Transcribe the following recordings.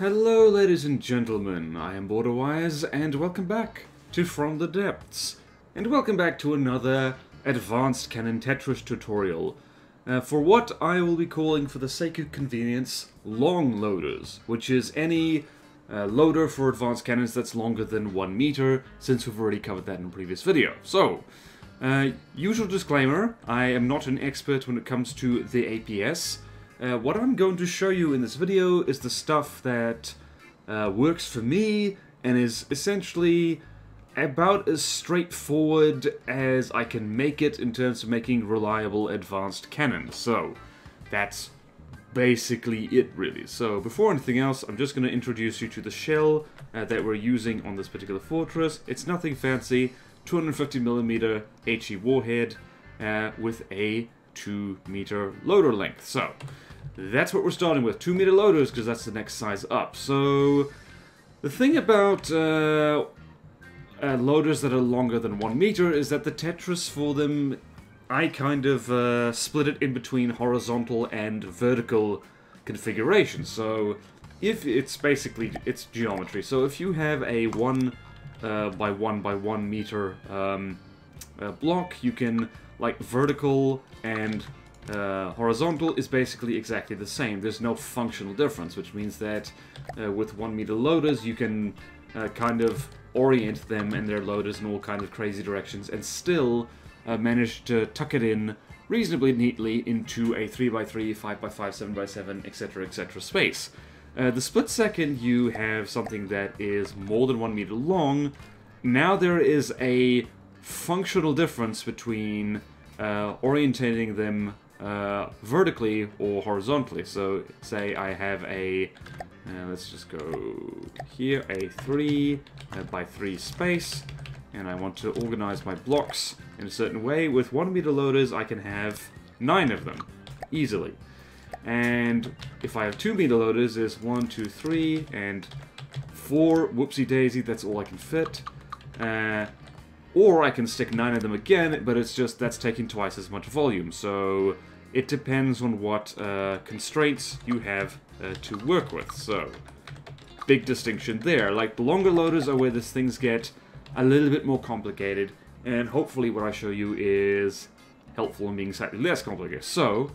Hello, ladies and gentlemen. I am Borderwise, and welcome back to From the Depths. And welcome back to another Advanced Cannon Tetris tutorial uh, for what I will be calling, for the sake of convenience, long loaders, which is any uh, loader for advanced cannons that's longer than one meter, since we've already covered that in a previous video. So, uh, usual disclaimer, I am not an expert when it comes to the APS. Uh, what I'm going to show you in this video is the stuff that uh, works for me and is essentially about as straightforward as I can make it in terms of making reliable advanced cannons. So, that's basically it really. So before anything else, I'm just going to introduce you to the shell uh, that we're using on this particular fortress. It's nothing fancy, 250mm HE warhead uh, with a 2 meter loader length. So that's what we're starting with, 2 meter loaders because that's the next size up. So the thing about uh, uh, loaders that are longer than 1 meter is that the Tetris for them I kind of uh, split it in between horizontal and vertical configuration. So if it's basically, it's geometry. So if you have a 1 uh, by 1 by 1 meter um, uh, block, you can, like, vertical and uh, horizontal is basically exactly the same. There's no functional difference, which means that uh, with 1 meter loaders, you can uh, kind of orient them and their loaders in all kinds of crazy directions and still uh, managed to tuck it in reasonably neatly into a 3x3, 5x5, 7x7, etc., etc. space. Uh, the split second you have something that is more than one meter long, now there is a functional difference between uh, orientating them uh, vertically or horizontally. So, say I have a, uh, let's just go here, a 3 uh, by 3 space, and I want to organize my blocks in a certain way. With 1 meter loaders, I can have 9 of them, easily. And if I have 2 meter loaders, there's 1, 2, 3, and 4. Whoopsie daisy, that's all I can fit. Uh, or I can stick 9 of them again, but it's just that's taking twice as much volume. So it depends on what uh, constraints you have uh, to work with. So, big distinction there. Like, the longer loaders are where these things get a little bit more complicated, and hopefully what I show you is helpful in being slightly less complicated. So,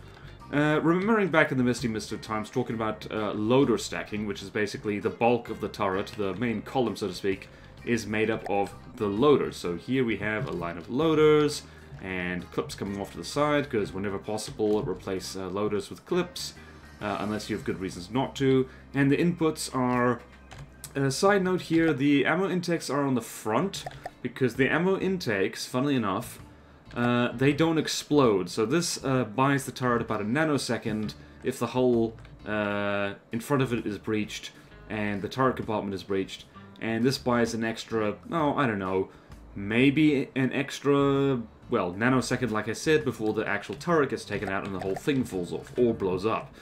uh, remembering back in the Misty Mist of times talking about uh, loader stacking, which is basically the bulk of the turret, the main column so to speak, is made up of the loaders. So here we have a line of loaders, and clips coming off to the side, because whenever possible replace uh, loaders with clips, uh, unless you have good reasons not to. And the inputs are a side note here, the ammo intakes are on the front, because the ammo intakes, funnily enough, uh, they don't explode. So this uh, buys the turret about a nanosecond if the hull uh, in front of it is breached and the turret compartment is breached. And this buys an extra, oh, I don't know, maybe an extra, well, nanosecond, like I said, before the actual turret gets taken out and the whole thing falls off or blows up.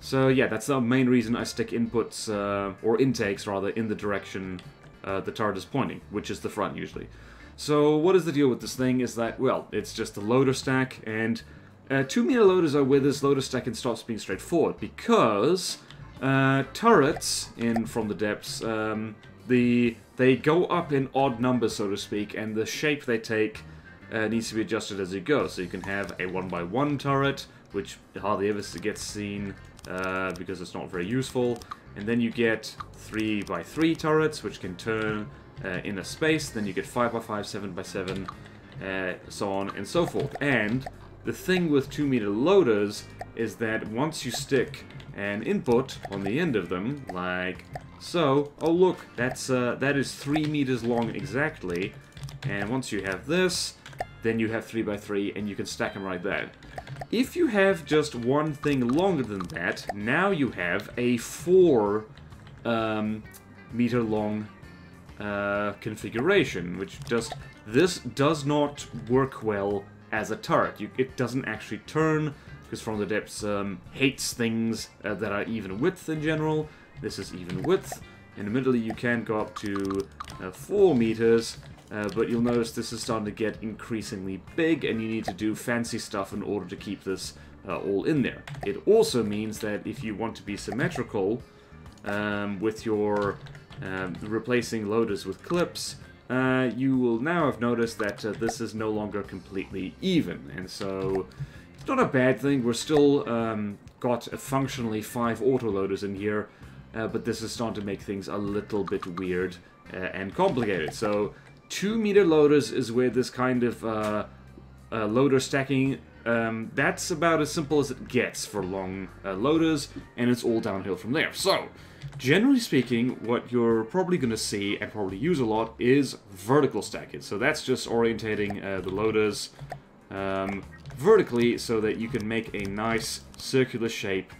So yeah, that's the main reason I stick inputs, uh, or intakes rather, in the direction uh, the turret is pointing, which is the front usually. So what is the deal with this thing is that, well, it's just a loader stack, and uh, 2 meter loaders are where this loader stack can stops being straightforward, because uh, turrets in From the Depths, um, the they go up in odd numbers, so to speak, and the shape they take uh, needs to be adjusted as you go. So you can have a 1x1 turret, which hardly ever gets seen uh, because it's not very useful. And then you get 3x3 turrets, which can turn uh, in a space. Then you get 5x5, 7x7, uh, so on and so forth. And the thing with 2 meter loaders is that once you stick an input on the end of them, like so, oh look, that's uh, that is 3 meters long exactly. And once you have this, then you have three by three, and you can stack them right there. If you have just one thing longer than that, now you have a 4 um, meter long uh, configuration, which just, this does not work well as a turret. You, it doesn't actually turn, because From the Depths um, hates things uh, that are even width in general. This is even width. And admittedly, you can go up to uh, 4 meters, uh, but you'll notice this is starting to get increasingly big, and you need to do fancy stuff in order to keep this uh, all in there. It also means that if you want to be symmetrical, um, with your um, replacing loaders with clips, uh, you will now have noticed that uh, this is no longer completely even, and so it's not a bad thing. We're still um, got functionally five autoloaders in here, uh, but this is starting to make things a little bit weird uh, and complicated. So, two meter loaders is where this kind of uh, uh, loader stacking um, that's about as simple as it gets for long uh, loaders, and it's all downhill from there. So, generally speaking, what you're probably going to see and probably use a lot is vertical stacking. So that's just orientating uh, the loaders um, vertically so that you can make a nice circular shape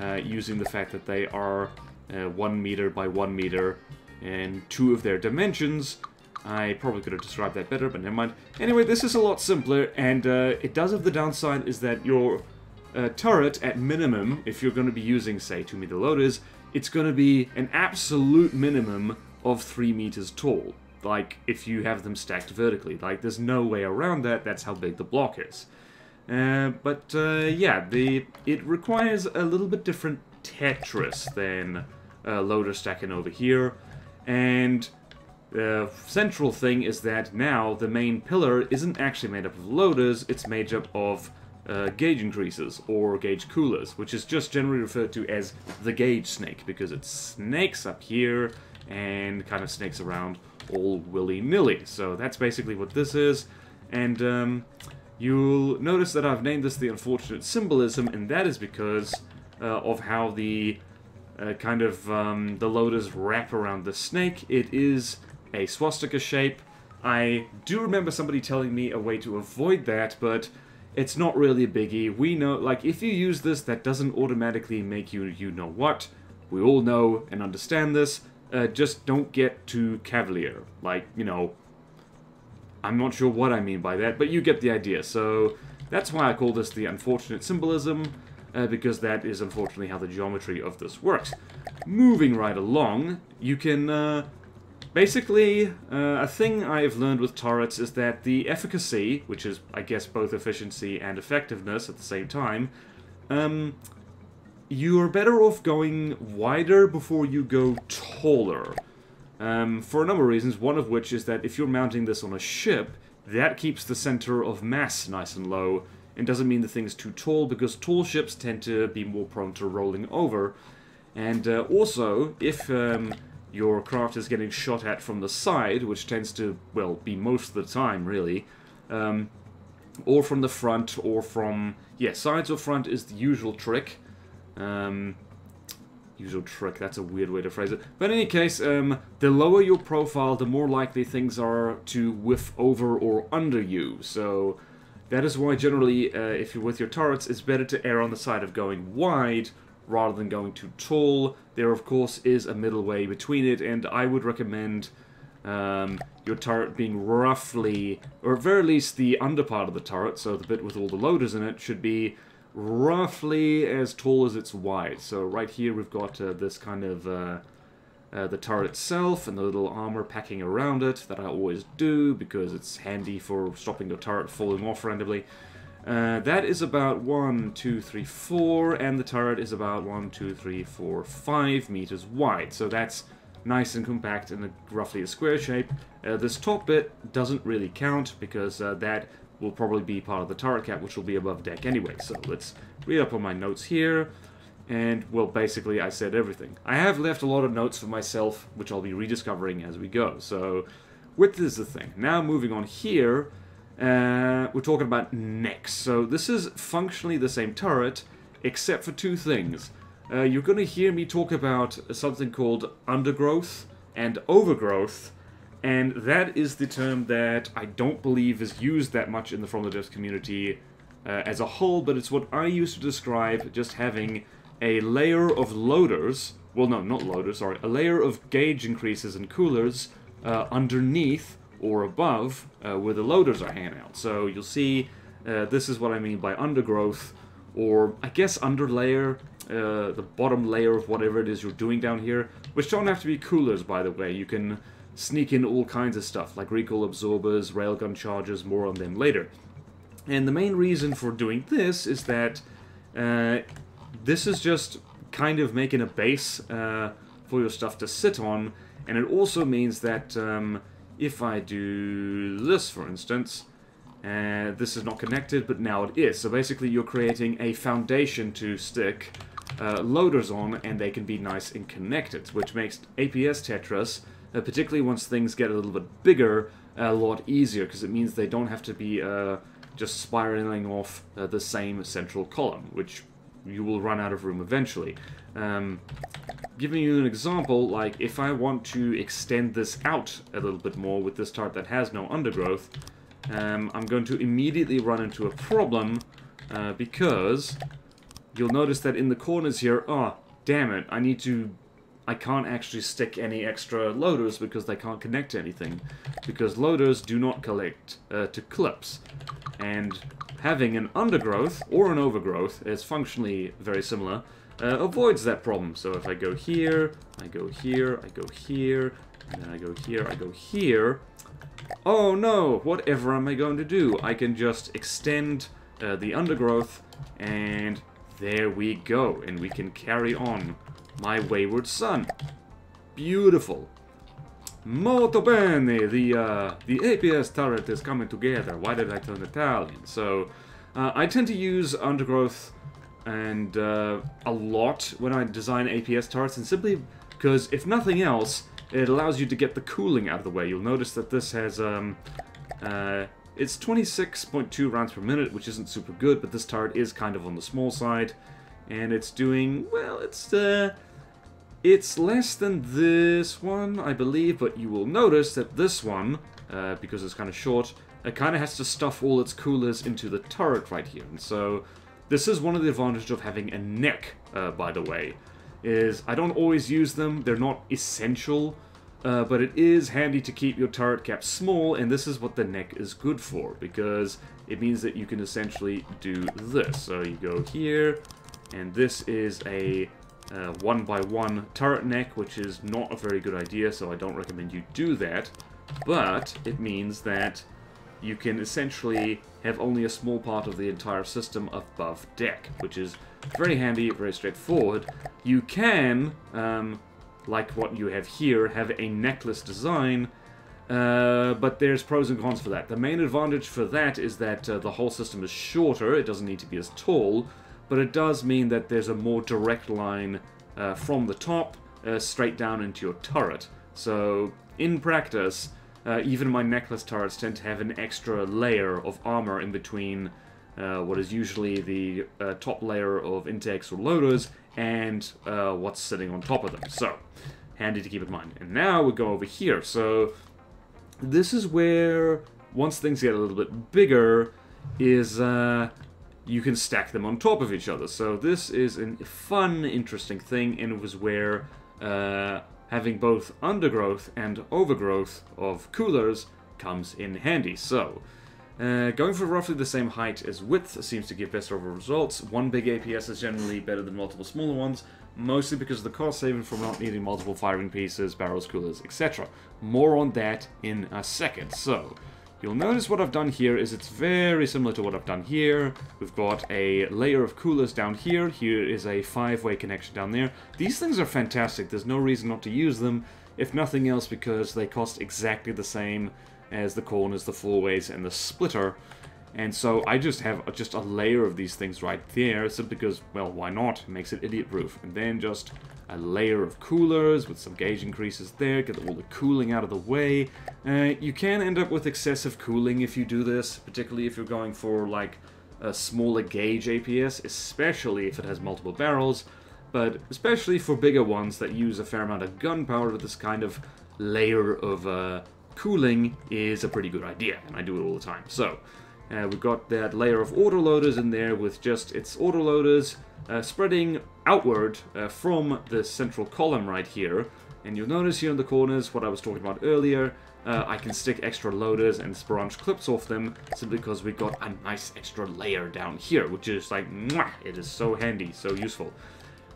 uh, using the fact that they are uh, 1 meter by 1 meter and two of their dimensions I probably could have described that better, but never mind. Anyway, this is a lot simpler, and uh, it does have the downside is that your uh, turret, at minimum, if you're going to be using, say, 2 meter loaders, it's going to be an absolute minimum of 3 meters tall. Like, if you have them stacked vertically. Like, there's no way around that, that's how big the block is. Uh, but, uh, yeah, the it requires a little bit different Tetris than uh, loader stacking over here, and the central thing is that now the main pillar isn't actually made up of loaders, it's made up of uh, gauge increases, or gauge coolers, which is just generally referred to as the gauge snake, because it snakes up here and kind of snakes around all willy-nilly. So that's basically what this is, and um, you'll notice that I've named this the unfortunate symbolism, and that is because uh, of how the uh, kind of um, the loaders wrap around the snake. It is a swastika shape. I do remember somebody telling me a way to avoid that, but it's not really a biggie. We know, like, if you use this, that doesn't automatically make you you know what. We all know and understand this. Uh, just don't get too cavalier. Like, you know, I'm not sure what I mean by that, but you get the idea. So that's why I call this the unfortunate symbolism, uh, because that is unfortunately how the geometry of this works. Moving right along, you can uh, Basically, uh, a thing I've learned with turrets is that the efficacy, which is, I guess, both efficiency and effectiveness at the same time, um, you're better off going wider before you go taller. Um, for a number of reasons, one of which is that if you're mounting this on a ship, that keeps the center of mass nice and low, and doesn't mean the thing's too tall, because tall ships tend to be more prone to rolling over. And uh, also, if um, your craft is getting shot at from the side, which tends to, well, be most of the time, really, um, or from the front, or from, yeah, sides or front is the usual trick. Um, usual trick, that's a weird way to phrase it. But in any case, um, the lower your profile, the more likely things are to whiff over or under you. So that is why generally, uh, if you're with your turrets, it's better to err on the side of going wide rather than going too tall. There, of course, is a middle way between it, and I would recommend um, your turret being roughly, or at very least the under part of the turret, so the bit with all the loaders in it, should be roughly as tall as it's wide. So right here we've got uh, this kind of uh, uh, the turret itself and the little armor packing around it that I always do because it's handy for stopping the turret falling off randomly. Uh, that is about one, two, three, four, and the turret is about one, two, three, four, five meters wide. So that's nice and compact in a, roughly a square shape. Uh, this top bit doesn't really count because uh, that will probably be part of the turret cap, which will be above deck anyway. So let's read up on my notes here. And, well, basically, I said everything. I have left a lot of notes for myself, which I'll be rediscovering as we go. So, width is the thing. Now, moving on here, uh, we're talking about necks. So this is functionally the same turret, except for two things. Uh, you're going to hear me talk about something called undergrowth and overgrowth, and that is the term that I don't believe is used that much in the From the Depths community uh, as a whole, but it's what I use to describe just having a layer of loaders, well no, not loaders, sorry, a layer of gauge increases and coolers uh, underneath or above uh, where the loaders are hanging out. So you'll see uh, this is what I mean by undergrowth, or I guess underlayer, uh, the bottom layer of whatever it is you're doing down here, which don't have to be coolers, by the way. You can sneak in all kinds of stuff, like recoil absorbers, railgun charges, more on them later. And the main reason for doing this is that uh, this is just kind of making a base uh, for your stuff to sit on, and it also means that um, if I do this, for instance, uh, this is not connected, but now it is. So basically you're creating a foundation to stick uh, loaders on, and they can be nice and connected, which makes APS Tetris, uh, particularly once things get a little bit bigger, a lot easier, because it means they don't have to be uh, just spiraling off uh, the same central column, which you will run out of room eventually. Um, giving you an example, like if I want to extend this out a little bit more with this tart that has no undergrowth, um, I'm going to immediately run into a problem uh, because you'll notice that in the corners here, oh, damn it, I need to... I can't actually stick any extra loaders because they can't connect to anything. Because loaders do not collect uh, to clips. And having an undergrowth or an overgrowth is functionally very similar, uh, avoids that problem. So if I go here, I go here, I go here, and then I go here, I go here. Oh no, whatever am I going to do? I can just extend uh, the undergrowth, and there we go. And we can carry on my wayward son. Beautiful. Molto bene! The, uh, the APS turret is coming together. Why did I turn Italian? So, uh, I tend to use undergrowth and uh, a lot when I design APS turrets, and simply because, if nothing else, it allows you to get the cooling out of the way. You'll notice that this has, um, uh, it's 26.2 rounds per minute, which isn't super good, but this turret is kind of on the small side, and it's doing, well, it's, uh, it's less than this one, I believe, but you will notice that this one, uh, because it's kind of short, it kind of has to stuff all its coolers into the turret right here. And so this is one of the advantages of having a neck, uh, by the way, is I don't always use them. They're not essential, uh, but it is handy to keep your turret cap small, and this is what the neck is good for, because it means that you can essentially do this. So you go here, and this is a uh, one by one turret neck, which is not a very good idea, so I don't recommend you do that. But it means that you can essentially have only a small part of the entire system above deck, which is very handy, very straightforward. You can, um, like what you have here, have a necklace design, uh, but there's pros and cons for that. The main advantage for that is that uh, the whole system is shorter, it doesn't need to be as tall, but it does mean that there's a more direct line uh, from the top uh, straight down into your turret. So, in practice, uh, even my necklace turrets tend to have an extra layer of armor in between uh, what is usually the uh, top layer of intakes or loaders and uh, what's sitting on top of them. So, handy to keep in mind. And now we go over here. So, this is where, once things get a little bit bigger, is uh, you can stack them on top of each other. So this is a fun, interesting thing, and it was where uh, having both undergrowth and overgrowth of coolers comes in handy. So, uh, going for roughly the same height as width seems to give best overall results. One big APS is generally better than multiple smaller ones, mostly because of the cost saving from not needing multiple firing pieces, barrels, coolers, etc. More on that in a second. So, you'll notice what I've done here is it's very similar to what I've done here. We've got a layer of coolers down here. Here is a five-way connection down there. These things are fantastic. There's no reason not to use them, if nothing else because they cost exactly the same as the corners, the four-ways, and the splitter. And so I just have just a layer of these things right there, simply because, well, why not? It makes it idiot-proof. And then just a layer of coolers with some gauge increases there, get all the cooling out of the way. Uh, you can end up with excessive cooling if you do this, particularly if you're going for, like, a smaller gauge APS, especially if it has multiple barrels, but especially for bigger ones that use a fair amount of gunpowder, this kind of layer of uh, cooling is a pretty good idea, and I do it all the time. So, uh, we've got that layer of autoloaders in there with just its autoloaders uh, spreading outward uh, from the central column right here. And you'll notice here in the corners what I was talking about earlier. Uh, I can stick extra loaders and sporange clips off them simply because we got a nice extra layer down here, which is like, mwah, it is so handy, so useful.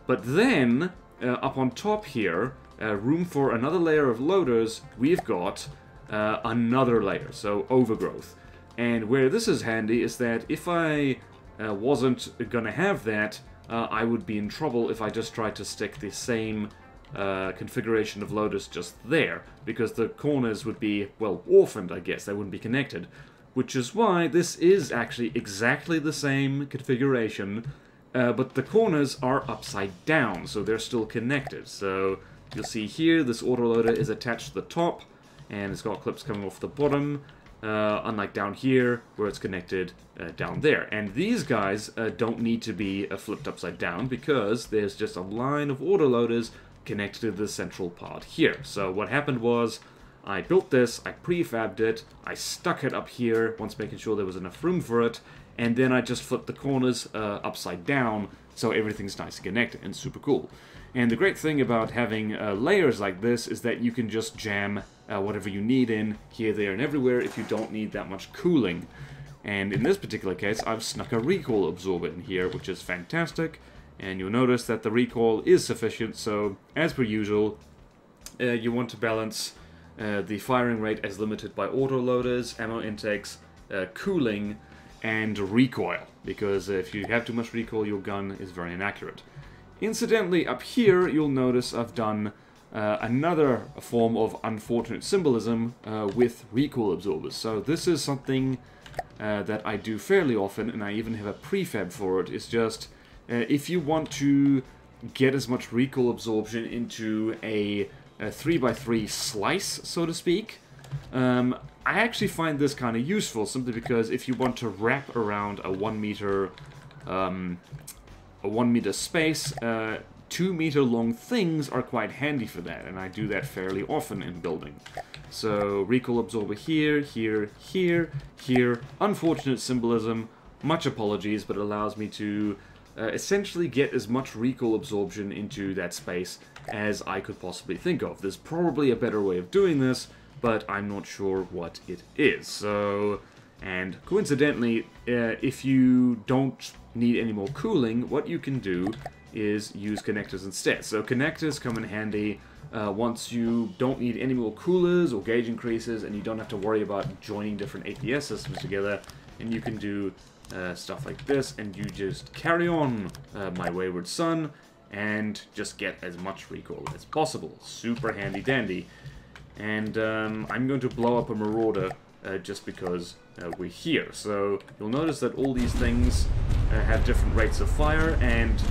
But then, uh, up on top here, uh, room for another layer of loaders, we've got another layer, so overgrowth. And where this is handy is that if I uh, wasn't gonna have that, uh, I would be in trouble if I just tried to stick the same uh, configuration of loaders just there, because the corners would be, well, orphaned, I guess. They wouldn't be connected. Which is why this is actually exactly the same configuration, uh, but the corners are upside down, so they're still connected. So you'll see here, this autoloader is attached to the top, and it's got clips coming off the bottom, uh, unlike down here, where it's connected uh, down there. And these guys uh, don't need to be uh, flipped upside down, because there's just a line of autoloaders connected to the central part here. So what happened was, I built this, I prefabbed it, I stuck it up here, once making sure there was enough room for it, and then I just flipped the corners uh, upside down, so everything's nice and connected, and super cool. And the great thing about having uh, layers like this is that you can just jam uh, whatever you need in here, there, and everywhere if you don't need that much cooling. And in this particular case, I've snuck a recoil absorber in here, which is fantastic. And you'll notice that the recoil is sufficient, so as per usual, uh, you want to balance uh, the firing rate as limited by autoloaders, ammo intakes, uh, cooling, and recoil, because if you have too much recoil, your gun is very inaccurate. Incidentally, up here, you'll notice I've done uh, another form of unfortunate symbolism uh, with recoil absorbers. So this is something uh, that I do fairly often, and I even have a prefab for it. It's just, uh, if you want to get as much recoil absorption into a a 3x3 slice, so to speak. Um, I actually find this kind of useful, simply because if you want to wrap around a 1 meter, um, a 1 meter space, uh, 2 meter long things are quite handy for that, and I do that fairly often in building. So, Recoil absorber here, here, here, here, unfortunate symbolism, much apologies, but it allows me to uh, essentially get as much recoil absorption into that space as I could possibly think of. There's probably a better way of doing this, but I'm not sure what it is. So, and coincidentally, uh, if you don't need any more cooling, what you can do is use connectors instead. So connectors come in handy uh, once you don't need any more coolers or gauge increases and you don't have to worry about joining different APS systems together and you can do uh, stuff like this and you just carry on uh, my wayward son and just get as much recoil as possible. Super handy dandy. And um, I'm going to blow up a Marauder uh, just because uh, we're here. So you'll notice that all these things uh, have different rates of fire, and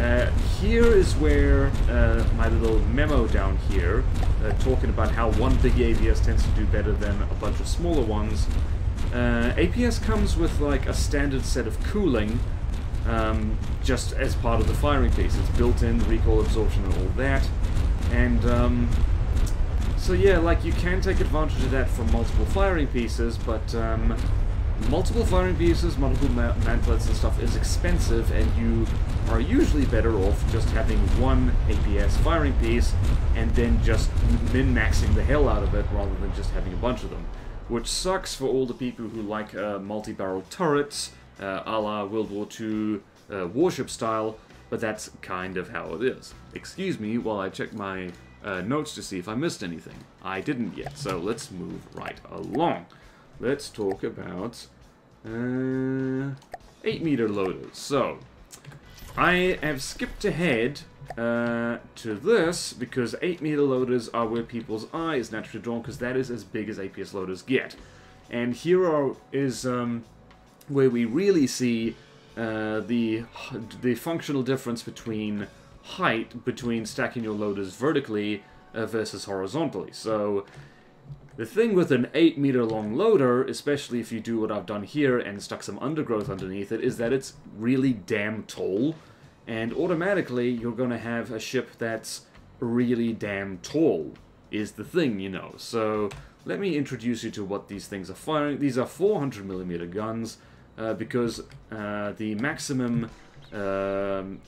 uh, here is where uh, my little memo down here, uh, talking about how one big APS tends to do better than a bunch of smaller ones. APS comes with like a standard set of cooling, um, just as part of the firing piece. It's built in, recoil absorption and all that. And, um, so yeah, like, you can take advantage of that from multiple firing pieces, but, um, multiple firing pieces, multiple ma mantlets and stuff is expensive, and you are usually better off just having one APS firing piece, and then just min-maxing the hell out of it, rather than just having a bunch of them. Which sucks for all the people who like uh, multi-barrel turrets, uh, a la World War II uh, warship style, but that's kind of how it is. Excuse me while I check my uh, notes to see if I missed anything. I didn't yet, so let's move right along. Let's talk about uh, 8 meter loaders. So, I have skipped ahead uh, to this because 8 meter loaders are where people's eye is naturally drawn because that is as big as APS loaders get. And here are, is um, where we really see uh, the the functional difference between height between stacking your loaders vertically uh, versus horizontally. So the thing with an 8 meter long loader, especially if you do what I've done here and stuck some undergrowth underneath it, is that it's really damn tall. And automatically you're going to have a ship that's really damn tall, is the thing, you know. So let me introduce you to what these things are firing. These are 400 millimeter guns uh, because uh, the maximum um,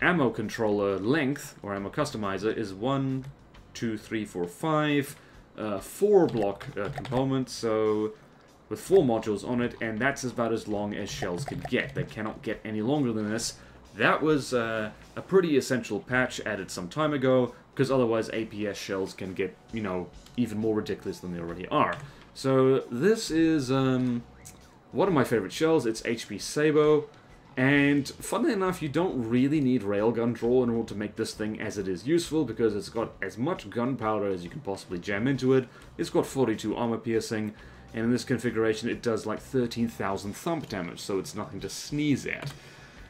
ammo controller length, or ammo customizer, is one, two, three, four, five, uh, four block uh, components, so with four modules on it, and that's about as long as shells can get. They cannot get any longer than this. That was uh, a pretty essential patch added some time ago, because otherwise APS shells can get, you know, even more ridiculous than they already are. So this is um, one of my favorite shells. It's HP Sabot, And funnily enough, you don't really need railgun draw in order to make this thing as it is useful, because it's got as much gunpowder as you can possibly jam into it. It's got 42 armor piercing, and in this configuration it does like 13,000 thump damage, so it's nothing to sneeze at.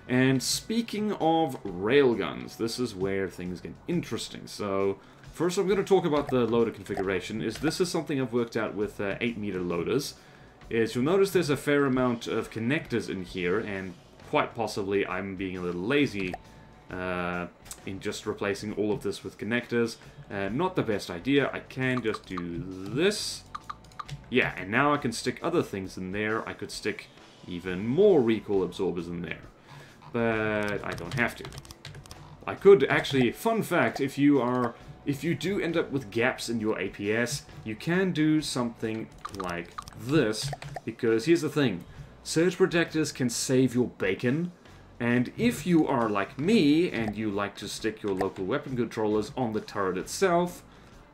And speaking of railguns, this is where things get interesting. So, first I'm going to talk about the loader configuration. Is This is something I've worked out with uh, 8 meter loaders. Is you'll notice there's a fair amount of connectors in here, and quite possibly I'm being a little lazy uh, in just replacing all of this with connectors. Uh, not the best idea. I can just do this. Yeah, and now I can stick other things in there. I could stick even more recoil absorbers in there. But I don't have to. I could actually, fun fact, if you are, if you do end up with gaps in your APS, you can do something like this, because here's the thing, Surge protectors can save your bacon, and if you are like me, and you like to stick your local weapon controllers on the turret itself,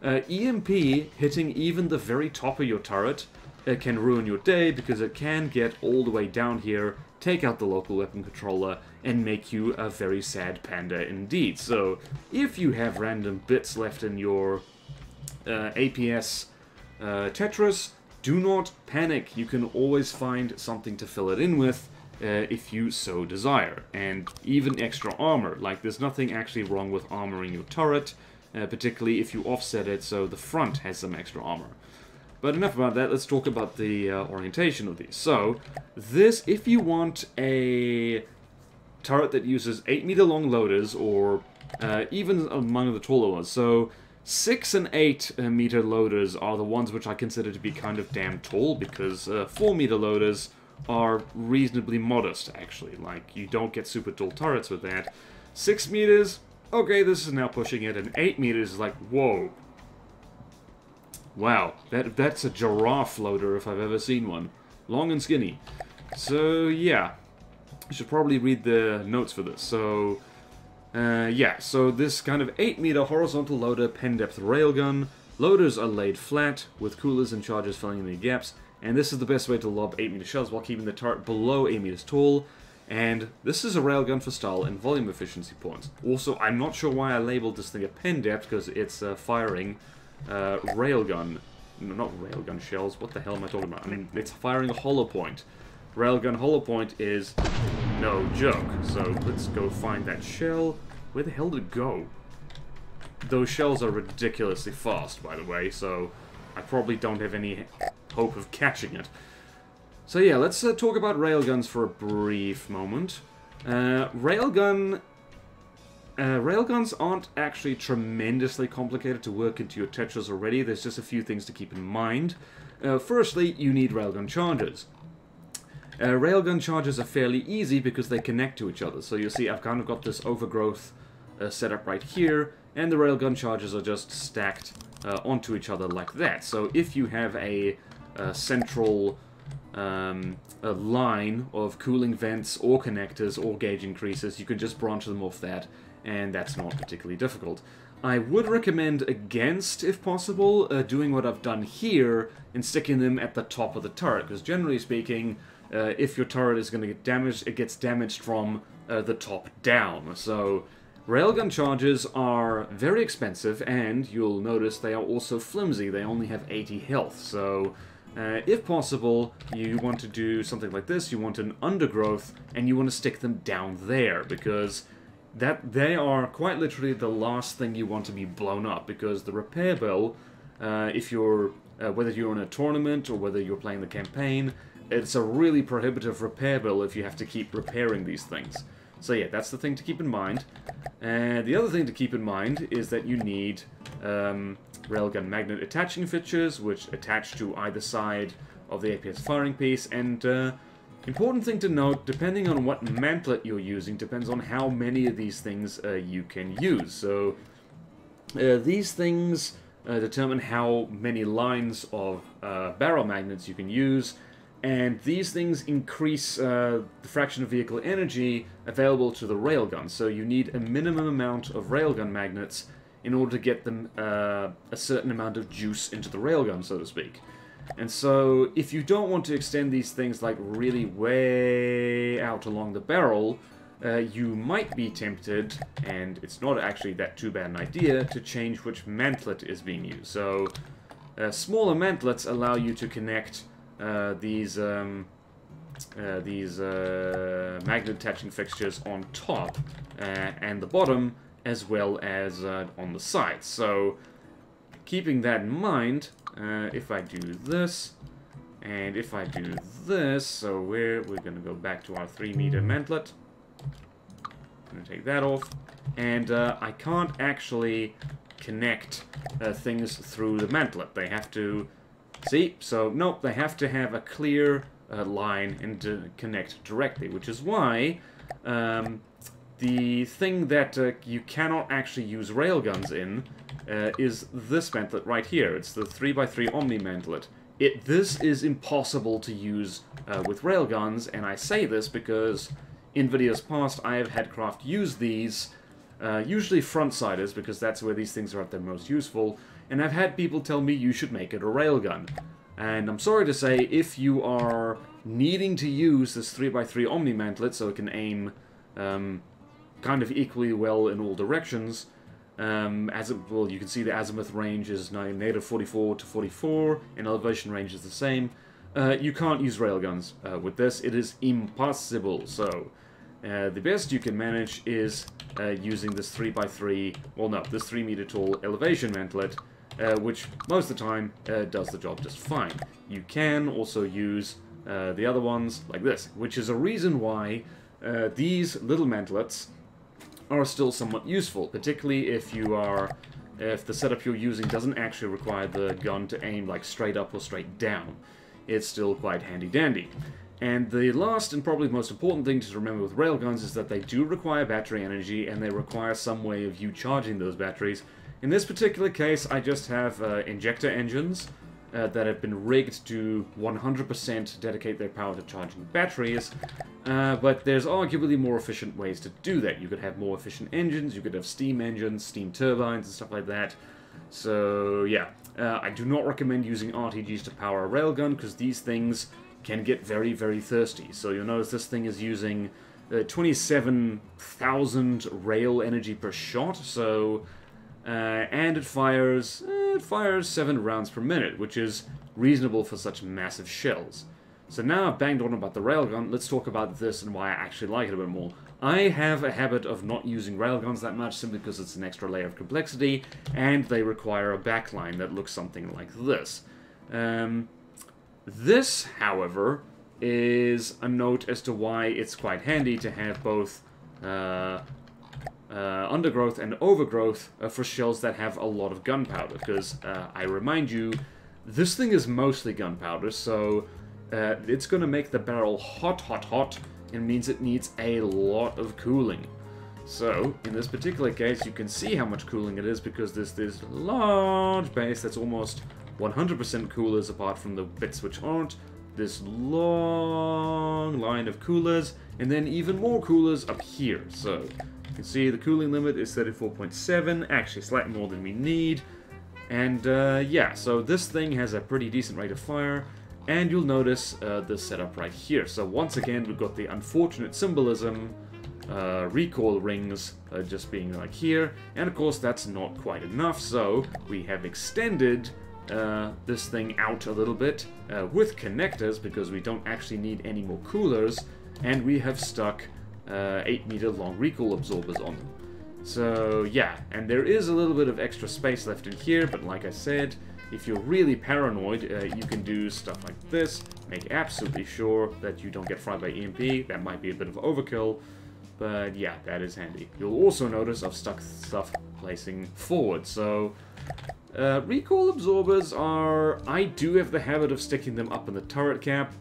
uh, EMP hitting even the very top of your turret uh, can ruin your day because it can get all the way down here, take out the local weapon controller, and make you a very sad panda indeed. So, if you have random bits left in your uh, APS uh, Tetris, do not panic. You can always find something to fill it in with uh, if you so desire. And even extra armor. Like, there's nothing actually wrong with armoring your turret, uh, particularly if you offset it so the front has some extra armor. But enough about that, let's talk about the uh, orientation of these. So, this, if you want a turret that uses 8 meter long loaders, or uh, even among the taller ones, so 6 and 8 uh, meter loaders are the ones which I consider to be kind of damn tall because uh, 4 meter loaders are reasonably modest actually. Like, you don't get super tall turrets with that. 6 meters, okay, this is now pushing it, and 8 meters is like, whoa. Wow, that that's a giraffe loader if I've ever seen one. Long and skinny. So, yeah. You should probably read the notes for this. So, uh, yeah, so this kind of 8 meter horizontal loader pen depth railgun. Loaders are laid flat, with coolers and charges filling in the gaps, and this is the best way to lob 8 meter shells while keeping the turret below 8 meters tall. And this is a railgun for style and volume efficiency points. Also, I'm not sure why I labeled this thing a pen depth, because it's uh, firing uh, railgun. No, not railgun shells, what the hell am I talking about? I mean, it's firing a hollow point. Railgun hollow point is no joke. So let's go find that shell. Where the hell did it go? Those shells are ridiculously fast, by the way, so I probably don't have any hope of catching it. So yeah, let's uh, talk about railguns for a brief moment. Uh, railgun... Uh, railguns aren't actually tremendously complicated to work into your Tetris already, there's just a few things to keep in mind. Uh, firstly, you need railgun charges. Uh, railgun charges are fairly easy because they connect to each other. So you'll see I've kind of got this overgrowth uh, set up right here, and the railgun charges are just stacked uh, onto each other like that. So if you have a, a central um, a line of cooling vents or connectors or gauge increases, you can just branch them off that, and that's not particularly difficult. I would recommend against, if possible, uh, doing what I've done here and sticking them at the top of the turret, because generally speaking, uh, if your turret is going to get damaged, it gets damaged from uh, the top down. So railgun charges are very expensive, and you'll notice they are also flimsy. They only have 80 health, so uh, if possible, you want to do something like this. You want an undergrowth, and you want to stick them down there, because that they are quite literally the last thing you want to be blown up, because the repair bill, uh, if you're, uh, whether you're in a tournament or whether you're playing the campaign, it's a really prohibitive repair bill if you have to keep repairing these things. So yeah, that's the thing to keep in mind. And the other thing to keep in mind is that you need um, railgun magnet attaching fixtures, which attach to either side of the APS firing piece, and uh, important thing to note, depending on what mantlet you're using, depends on how many of these things uh, you can use. So uh, these things uh, determine how many lines of uh, barrel magnets you can use, and these things increase uh, the fraction of vehicle energy available to the railgun. So you need a minimum amount of railgun magnets in order to get them uh, a certain amount of juice into the railgun, so to speak. And so, if you don't want to extend these things like really way out along the barrel, uh, you might be tempted, and it's not actually that too bad an idea, to change which mantlet is being used. So, uh, smaller mantlets allow you to connect uh, these um, uh, these uh, magnet attaching fixtures on top uh, and the bottom, as well as on the sides. So, keeping that in mind, if I do this, and if I do this, so we're, we're going to go back to our 3 meter mantlet. I'm going to take that off. And uh, I can't actually connect uh, things through the mantlet. They have to... See? So, nope, they have to have a clear uh, line and connect directly, which is why um, the thing that uh, you cannot actually use railguns in uh, is this mantlet right here. It's the 3x3 Omni mantlet. It, this is impossible to use uh, with railguns, and I say this because in videos past I have had craft use these, uh, usually front-siders, because that's where these things are at their most useful, and I've had people tell me you should make it a railgun. And I'm sorry to say, if you are needing to use this 3x3 Omni Mantlet so it can aim um, kind of equally well in all directions, um, as it, well, you can see the azimuth range is negative 44 to 44, and elevation range is the same. Uh, you can't use railguns uh, with this. It is impossible. So, uh, the best you can manage is uh, using this 3x3, well no, this 3 meter tall elevation mantlet, uh, which most of the time uh, does the job just fine. You can also use the other ones like this, which is a reason why these little mantlets are still somewhat useful, particularly if you are if the setup you're using doesn't actually require the gun to aim like straight up or straight down. It's still quite handy dandy. And the last and probably most important thing to remember with railguns is that they do require battery energy and they require some way of you charging those batteries. In this particular case, I just have uh, injector engines uh, that have been rigged to 100% dedicate their power to charging batteries, uh, but there's arguably more efficient ways to do that. You could have more efficient engines, you could have steam engines, steam turbines, and stuff like that. So, yeah. Uh, I do not recommend using RTGs to power a railgun, because these things can get very, very thirsty. So you'll notice this thing is using uh, 27,000 rail energy per shot, so... Uh, and it fires, uh, it fires 7 rounds per minute, which is reasonable for such massive shells. So now I've banged on about the railgun, let's talk about this and why I actually like it a bit more. I have a habit of not using railguns that much simply because it's an extra layer of complexity, and they require a backline that looks something like this. Um, this, however, is a note as to why it's quite handy to have both uh, uh, undergrowth and overgrowth uh, for shells that have a lot of gunpowder, because uh, I remind you, this thing is mostly gunpowder, so uh, it's going to make the barrel hot, hot, hot, and means it needs a lot of cooling. So, in this particular case, you can see how much cooling it is because there's this large base that's almost 100% coolers apart from the bits which aren't, this long line of coolers, and then even more coolers up here. So you can see the cooling limit is 34.7, actually slightly more than we need. And uh, yeah, so this thing has a pretty decent rate of fire, and you'll notice uh, the setup right here. So once again, we've got the unfortunate symbolism, uh, recoil rings uh, just being like here, and of course that's not quite enough, so we have extended uh, this thing out a little bit uh, with connectors because we don't actually need any more coolers and we have stuck uh, 8 meter long recoil absorbers on them. So yeah, and there is a little bit of extra space left in here, but like I said, if you're really paranoid, uh, you can do stuff like this, make absolutely sure that you don't get fried by EMP, that might be a bit of overkill, but yeah, that is handy. You'll also notice I've stuck stuff placing forward, so uh, recoil absorbers are... I do have the habit of sticking them up in the turret cap.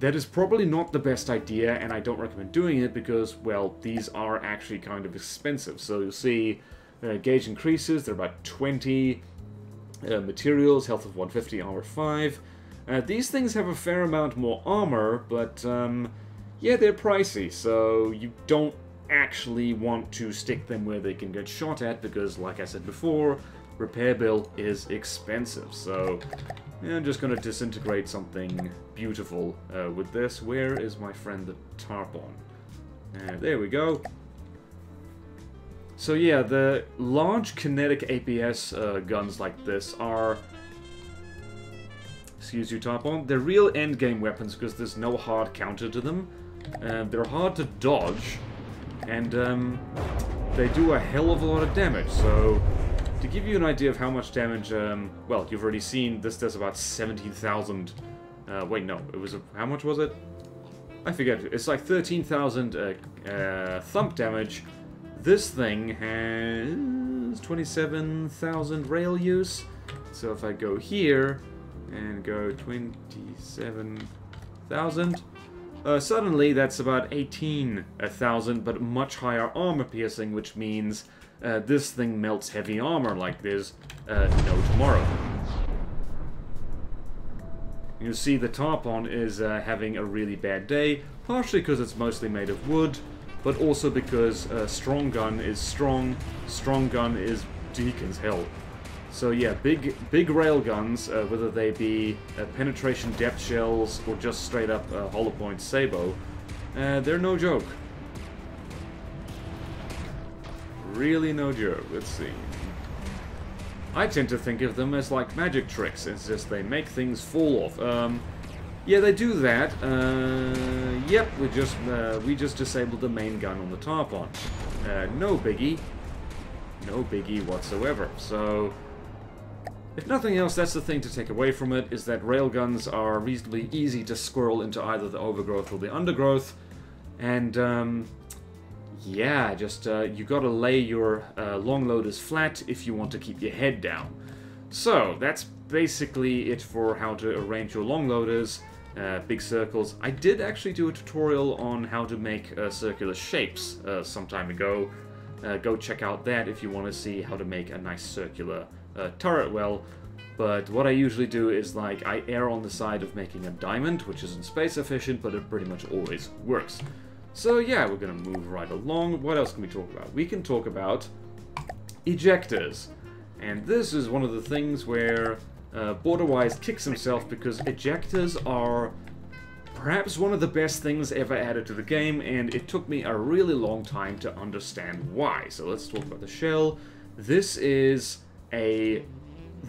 That is probably not the best idea, and I don't recommend doing it because, well, these are actually kind of expensive. So you'll see uh, gauge increases, they're about 20. Uh, materials, health of 150, armor 5. Uh, these things have a fair amount more armor, but um, yeah, they're pricey, so you don't actually want to stick them where they can get shot at because, like I said before, repair bill is expensive. So I'm just gonna disintegrate something beautiful uh, with this. Where is my friend the Tarpon? Uh, there we go. So yeah, the large kinetic APS uh, guns like this are... Excuse you, Tarpon. They're real endgame weapons because there's no hard counter to them. Uh, they're hard to dodge, and um, they do a hell of a lot of damage, so... To give you an idea of how much damage, um, well, you've already seen this does about 17,000... Uh, wait, no, it was, a, how much was it? I forget, it's like 13,000 uh, uh, thump damage. This thing has 27,000 rail use. So if I go here and go 27,000, uh, suddenly that's about 18,000, but much higher armor piercing, which means uh, this thing melts heavy armor like there's uh, no tomorrow. You see the Tarpon is uh, having a really bad day, partially because it's mostly made of wood, but also because uh, Strong Gun is strong, Strong Gun is Deacon's hell. So yeah, big big rail guns, uh, whether they be uh, penetration depth shells or just straight up uh, hollow point sabot, uh, they're no joke. Really no joke. Let's see. I tend to think of them as like magic tricks. It's just they make things fall off. Um, yeah, they do that. Uh, yep, we just uh, we just disabled the main gun on the Tarpon. No biggie. No biggie whatsoever. So, if nothing else, that's the thing to take away from it, is that railguns are reasonably easy to squirrel into either the overgrowth or the undergrowth. And, um, yeah, just, uh, you gotta lay your uh, long loaders flat if you want to keep your head down. So, that's basically it for how to arrange your long loaders, uh, big circles. I did actually do a tutorial on how to make uh, circular shapes uh, some time ago. Uh, go check out that if you want to see how to make a nice circular uh, turret well. But what I usually do is like I err on the side of making a diamond, which isn't space efficient, but it pretty much always works. So yeah, we're gonna move right along. What else can we talk about? We can talk about ejectors. And this is one of the things where uh, Borderwise kicks himself because ejectors are perhaps one of the best things ever added to the game, and it took me a really long time to understand why. So let's talk about the shell. This is a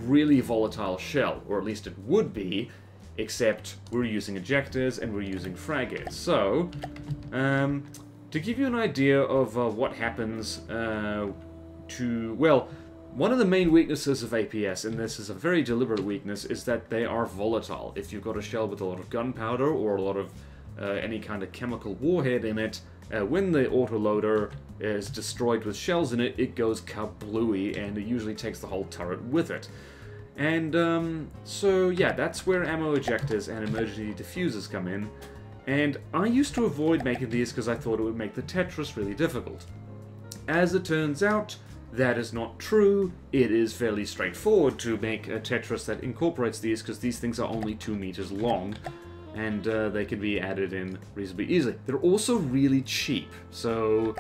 really volatile shell, or at least it would be, except we're using ejectors and we're using fraggers. So, um, to give you an idea of uh, what happens uh, to, well, one of the main weaknesses of APS, and this is a very deliberate weakness, is that they are volatile. If you've got a shell with a lot of gunpowder or a lot of uh, any kind of chemical warhead in it, uh, when the autoloader is destroyed with shells in it, it goes kablooey, and it usually takes the whole turret with it. And um, so, yeah, that's where ammo ejectors and emergency defusers come in. And I used to avoid making these because I thought it would make the Tetris really difficult. As it turns out, that is not true. It is fairly straightforward to make a Tetris that incorporates these because these things are only 2 meters long and uh, they can be added in reasonably easily. They're also really cheap, so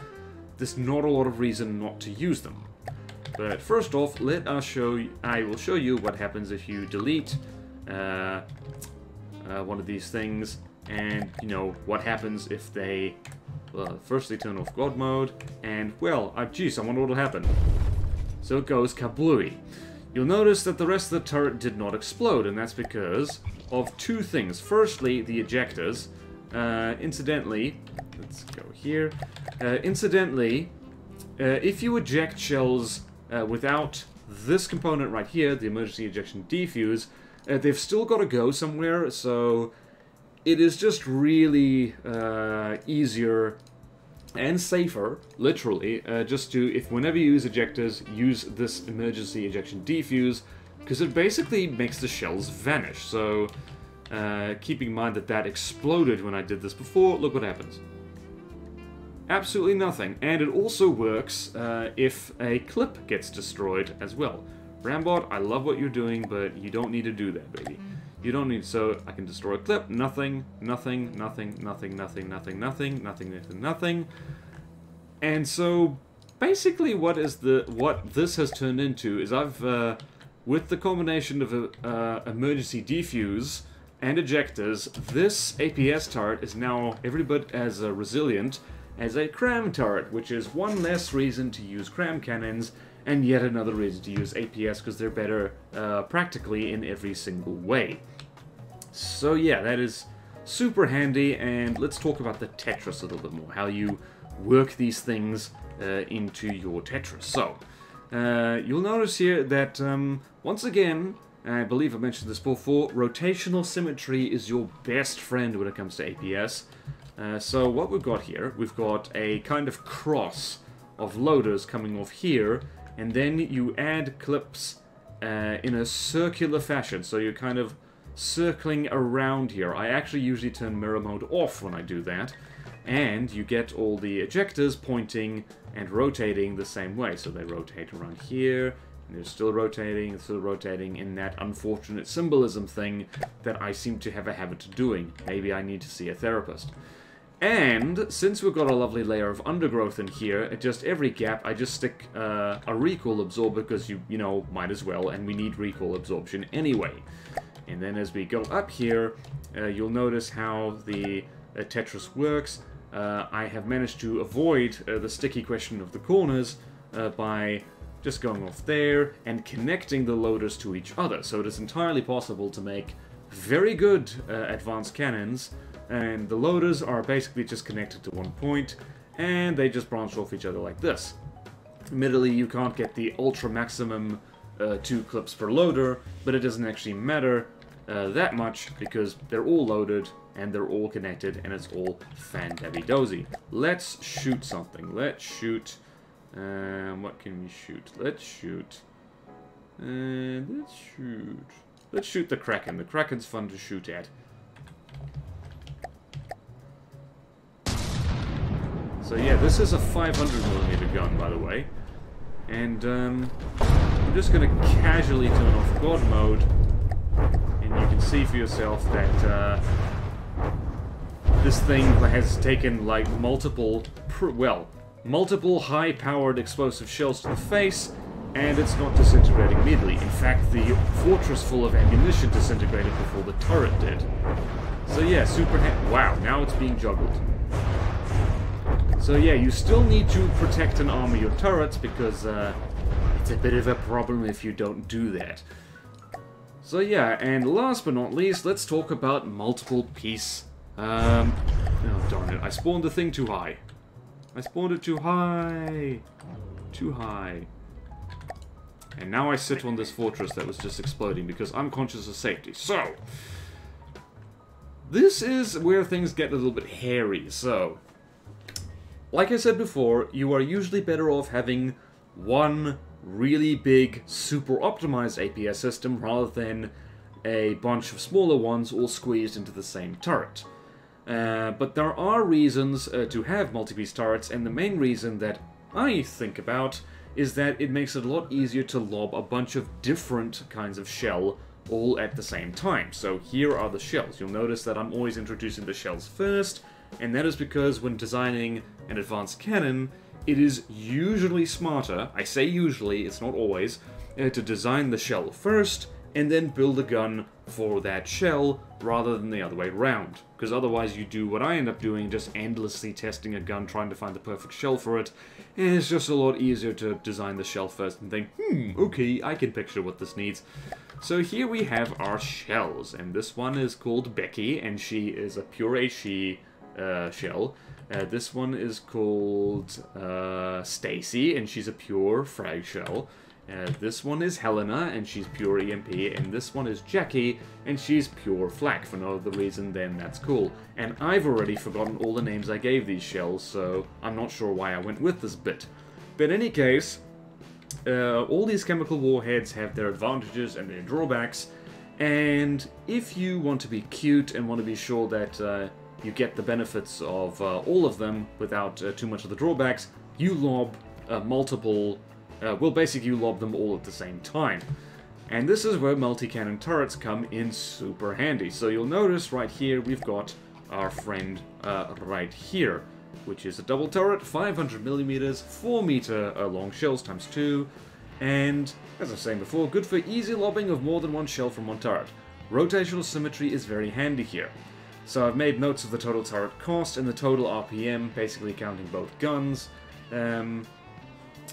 there's not a lot of reason not to use them. But first off, let us show you, I will show you what happens if you delete uh, uh, one of these things and, you know, what happens if they well, first they turn off God mode, and, well, uh, geez, I wonder what'll happen. So it goes kablooey. You'll notice that the rest of the turret did not explode, and that's because of two things. Firstly, the ejectors. Uh, incidentally, let's go here. Uh, incidentally, uh, if you eject shells uh, without this component right here, the emergency ejection defuse, uh, they've still got to go somewhere, so it is just really uh, easier and safer, literally, uh, just to, if whenever you use ejectors, use this emergency ejection defuse, because it basically makes the shells vanish. So, keeping in mind that that exploded when I did this before, look what happens. Absolutely nothing. And it also works uh, if a clip gets destroyed as well. Rambot, I love what you're doing, but you don't need to do that, baby. You don't need, so I can destroy a clip, nothing, nothing, nothing, nothing, nothing, nothing, nothing, nothing, nothing, nothing. And so, basically what is the, what this has turned into is I've, uh, with the combination of a, uh, emergency defuse and ejectors, this APS turret is now every bit as uh, resilient as a cram turret, which is one less reason to use cram cannons and yet another reason to use APS because they're better uh, practically in every single way. So yeah, that is super handy, and let's talk about the Tetris a little bit more, how you work these things uh, into your Tetris. So, uh, you'll notice here that, um, once again, I believe I mentioned this before, rotational symmetry is your best friend when it comes to APS. Uh, so what we've got here, we've got a kind of cross of loaders coming off here, and then you add clips uh, in a circular fashion. So you're kind of circling around here. I actually usually turn mirror mode off when I do that. And you get all the ejectors pointing and rotating the same way. So they rotate around here, and they're still rotating, still rotating in that unfortunate symbolism thing that I seem to have a habit of doing. Maybe I need to see a therapist. And since we've got a lovely layer of undergrowth in here, at just every gap I just stick uh, a recoil absorber because you, you know, might as well, and we need recoil absorption anyway. And then as we go up here, uh, you'll notice how the uh, Tetris works. Uh, I have managed to avoid uh, the sticky question of the corners uh, by just going off there and connecting the loaders to each other. So it is entirely possible to make very good advanced cannons and the loaders are basically just connected to one point, and they just branch off each other like this. Admittedly, you can't get the ultra maximum uh, two clips per loader, but it doesn't actually matter uh, that much because they're all loaded and they're all connected and it's all fan-dabby-dozy. Let's shoot something. Let's shoot... Um, what can we shoot? Let's shoot... Uh, let's shoot... Let's shoot the Kraken. The Kraken's fun to shoot at. So yeah, this is a 500mm gun, by the way. And um, I'm just going to casually turn off God mode. And you can see for yourself that uh, this thing has taken like multiple, well, multiple high-powered explosive shells to the face, and it's not disintegrating immediately. In fact, the fortress full of ammunition disintegrated before the turret did. So yeah, super... Wow, now it's being juggled. So yeah, you still need to protect and armor your turrets because uh, it's a bit of a problem if you don't do that. So yeah, and last but not least, let's talk about multiple piece. Um, oh darn it, I spawned the thing too high. I spawned it too high. Too high. And now I sit on this fortress that was just exploding because I'm conscious of safety. So, this is where things get a little bit hairy. So, like I said before, you are usually better off having one really big, super optimized APS system rather than a bunch of smaller ones all squeezed into the same turret. Uh, but there are reasons uh, to have multi-piece turrets, and the main reason that I think about is that it makes it a lot easier to lob a bunch of different kinds of shell all at the same time. So here are the shells. You'll notice that I'm always introducing the shells first, and that is because when designing an advanced cannon, it is usually smarter, I say usually, it's not always, uh, to design the shell first and then build a gun for that shell rather than the other way around. Because otherwise you do what I end up doing, just endlessly testing a gun, trying to find the perfect shell for it, and it's just a lot easier to design the shell first and think, hmm, okay, I can picture what this needs. So here we have our shells, and this one is called Becky, and she is a pure HE uh, shell. Uh, this one is called uh, Stacy, and she's a pure frag shell. Uh, this one is Helena, and she's pure EMP, and this one is Jackie, and she's pure flak, for no other reason than that's cool. And I've already forgotten all the names I gave these shells, so I'm not sure why I went with this bit. But in any case, uh, all these chemical warheads have their advantages and their drawbacks, and if you want to be cute and want to be sure that uh, you get the benefits of uh, all of them without uh, too much of the drawbacks. You lob uh, multiple, uh, well basically you lob them all at the same time. And this is where multi-cannon turrets come in super handy. So you'll notice right here we've got our friend uh, right here, which is a double turret, 500 millimeters, 4 meter uh, long shells times 2, and, as I was saying before, good for easy lobbing of more than one shell from one turret. Rotational symmetry is very handy here. So I've made notes of the total turret cost and the total RPM, basically counting both guns. Um,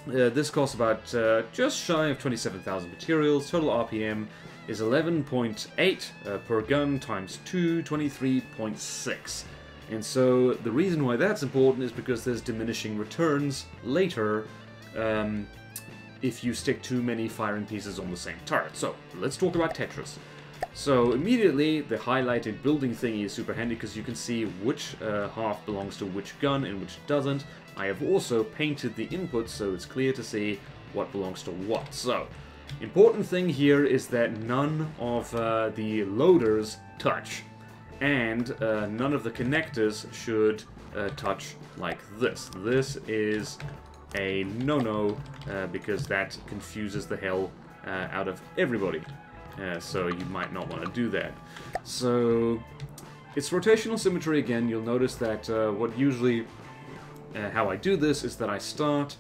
uh, this costs about uh, just shy of 27,000 materials. Total RPM is 11.8 uh, per gun times 2, 23.6. And so the reason why that's important is because there's diminishing returns later um, if you stick too many firing pieces on the same turret. So let's talk about Tetris. So immediately the highlighted building thingy is super handy because you can see which uh, half belongs to which gun and which doesn't. I have also painted the inputs so it's clear to see what belongs to what. So, important thing here is that none of uh, the loaders touch and uh, none of the connectors should uh, touch like this. This is a no-no uh, because that confuses the hell uh, out of everybody. Uh, so you might not want to do that. So it's rotational symmetry again. You'll notice that uh, what usually how I do this is that I start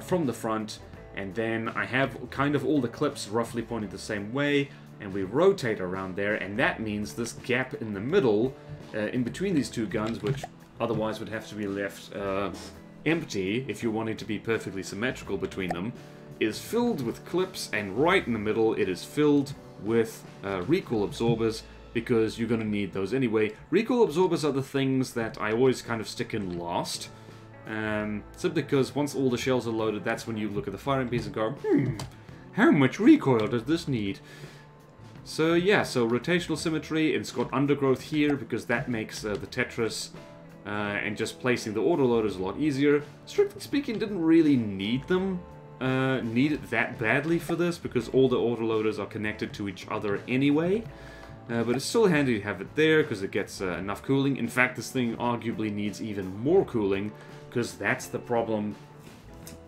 from the front and then I have kind of all the clips roughly pointed the same way and we rotate around there, and that means this gap in the middle, uh, in between these two guns, which otherwise would have to be left uh, empty if you wanted to be perfectly symmetrical between them, is filled with clips, and right in the middle it is filled with uh, recoil absorbers, because you're going to need those anyway. Recoil absorbers are the things that I always kind of stick in last, um, simply because once all the shells are loaded, that's when you look at the firing piece and go, hmm, how much recoil does this need? So yeah, so rotational symmetry, it's got undergrowth here because that makes uh, the Tetris uh, and just placing the autoloaders a lot easier. Strictly speaking, didn't really need them, uh, need it that badly for this because all the autoloaders are connected to each other anyway. Uh, but it's still handy to have it there because it gets uh, enough cooling. In fact, this thing arguably needs even more cooling because that's the problem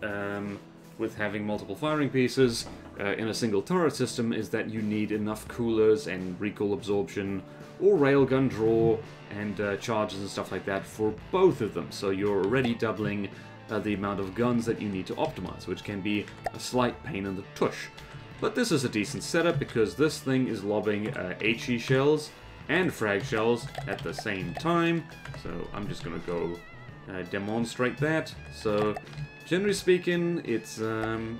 um, with having multiple firing pieces uh, in a single turret system is that you need enough coolers and recoil absorption or railgun draw and uh, charges and stuff like that for both of them. So you're already doubling uh, the amount of guns that you need to optimize, which can be a slight pain in the tush. But this is a decent setup because this thing is lobbing uh, HE shells and frag shells at the same time. So I'm just gonna go uh, demonstrate that. So generally speaking, it's um,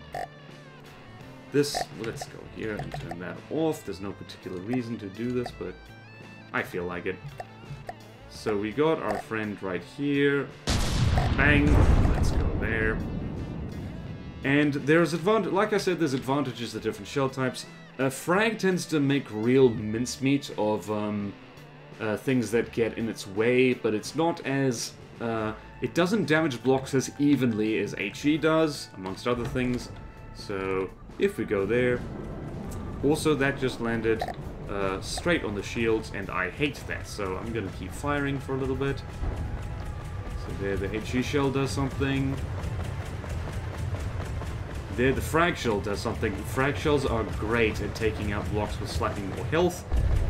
this, let's go here and turn that off. There's no particular reason to do this, but I feel like it. So we got our friend right here. Bang! Let's go there. And there's advantage, like I said, there's advantages to different shell types. Uh, frag tends to make real mincemeat of um, uh, things that get in its way, but it's not as... Uh, it doesn't damage blocks as evenly as HE does, amongst other things. So if we go there. Also, that just landed uh, straight on the shields, and I hate that, so I'm gonna keep firing for a little bit. So there the HE shell does something. There the frag shell does something. Frag shells are great at taking out blocks with slightly more health,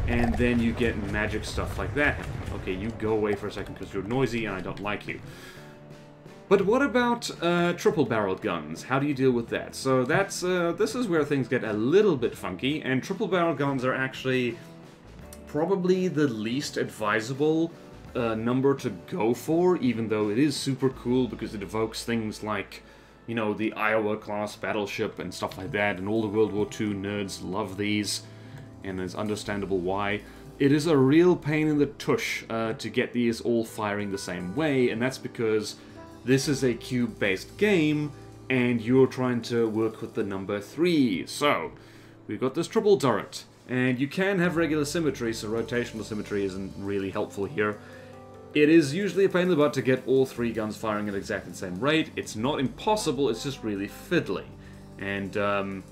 and then you get magic stuff like that. Okay, you go away for a second because you're noisy and I don't like you. But what about uh, triple-barreled guns? How do you deal with that? So that's uh, this is where things get a little bit funky, and triple-barrel guns are actually probably the least advisable uh, number to go for, even though it is super cool because it evokes things like, you know, the Iowa-class battleship and stuff like that, and all the World War II nerds love these, and it's understandable why. It is a real pain in the tush uh, to get these all firing the same way, and that's because this is a cube-based game, and you're trying to work with the number 3. So, we've got this triple turret, and you can have regular symmetry, so rotational symmetry isn't really helpful here. It is usually a pain in the butt to get all three guns firing at exactly the same rate. It's not impossible, it's just really fiddly. And um,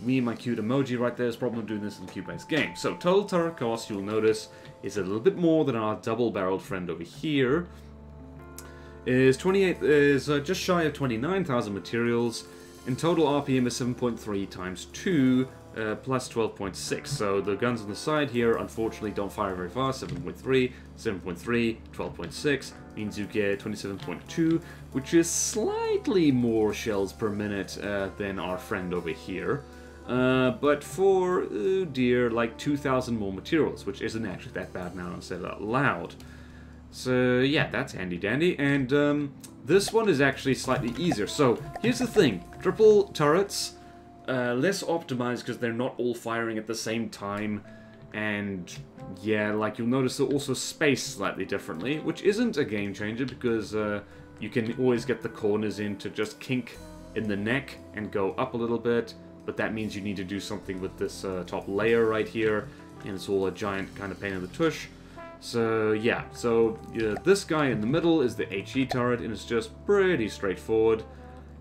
me and my cute emoji right there is probably doing this in a cube-based game. So total turret cost, you'll notice, is a little bit more than our double-barreled friend over here is 28 is uh, just shy of 29,000 materials. In total, RPM is 7.3 times 2, uh, plus 12.6. So the guns on the side here, unfortunately, don't fire very fast. 7.3, 7.3, 12.6 means you get 27.2, which is slightly more shells per minute uh, than our friend over here. Uh, but for, oh dear, like 2,000 more materials, which isn't actually that bad now said out loud. So yeah, that's handy dandy. And um, this one is actually slightly easier. So here's the thing, triple turrets, uh, less optimized because they're not all firing at the same time. And yeah, like you'll notice they're also spaced slightly differently, which isn't a game changer because uh, you can always get the corners in to just kink in the neck and go up a little bit. But that means you need to do something with this uh, top layer right here. And it's all a giant kind of pain in the tush. So yeah, so uh, this guy in the middle is the HE turret and it's just pretty straightforward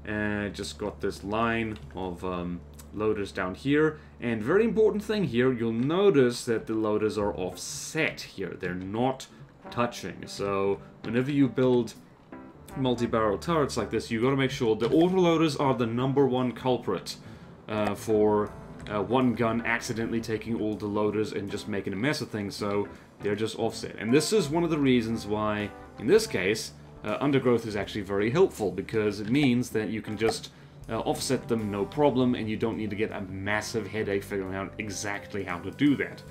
and just got this line of um, loaders down here. And very important thing here, you'll notice that the loaders are offset here. They're not touching. So whenever you build multi-barrel turrets like this, you got to make sure the autoloaders are the number one culprit uh, for uh, one gun accidentally taking all the loaders and just making a mess of things. So they're just offset. And this is one of the reasons why, in this case, uh, undergrowth is actually very helpful because it means that you can just uh, offset them no problem and you don't need to get a massive headache figuring out exactly how to do that.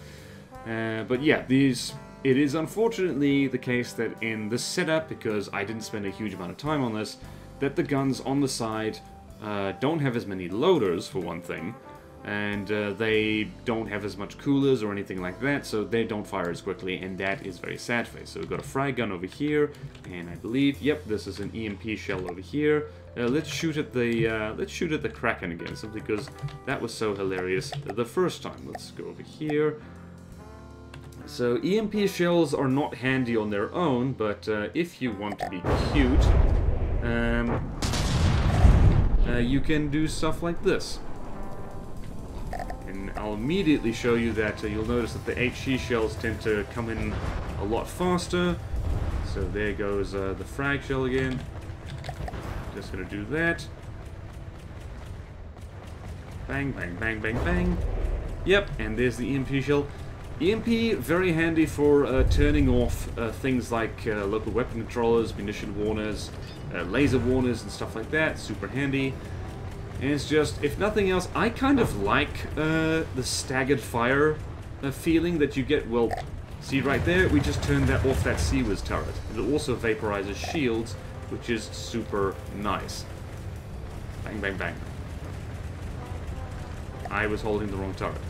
Uh, but yeah, these it is unfortunately the case that in this setup, because I didn't spend a huge amount of time on this, that the guns on the side uh, don't have as many loaders, for one thing, and uh, they don't have as much coolers or anything like that, so they don't fire as quickly, and that is very sad face. So we've got a fry gun over here, and I believe, yep, this is an EMP shell over here. Uh, let's shoot at the uh, let's shoot at the Kraken again, simply because that was so hilarious the first time. Let's go over here. So EMP shells are not handy on their own, but uh, if you want to be cute, um, uh, you can do stuff like this. And I'll immediately show you that uh, you'll notice that the HE shells tend to come in a lot faster. So there goes uh, the frag shell again. Just gonna do that. Bang, bang, bang, bang, bang. Yep, and there's the EMP shell. EMP, very handy for uh, turning off uh, things like uh, local weapon controllers, munition warners, uh, laser warners and stuff like that. Super handy. And it's just, if nothing else, I kind of like uh, the staggered fire uh, feeling that you get. Well, see right there, we just turned that off that CIWS turret. It also vaporizes shields, which is super nice. Bang, bang, bang. I was holding the wrong turret.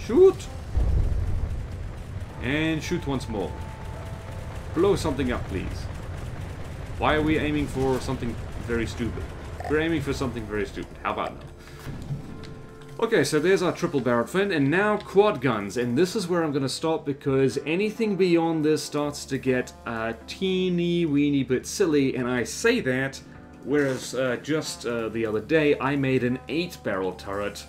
Shoot! And shoot once more. Blow something up, please. Why are we aiming for something very stupid? We're aiming for something very stupid. How about now? Okay, so there's our triple barrel friend, and now quad guns, and this is where I'm going to stop because anything beyond this starts to get a teeny weeny bit silly, and I say that, whereas uh, just uh, the other day I made an 8 barrel turret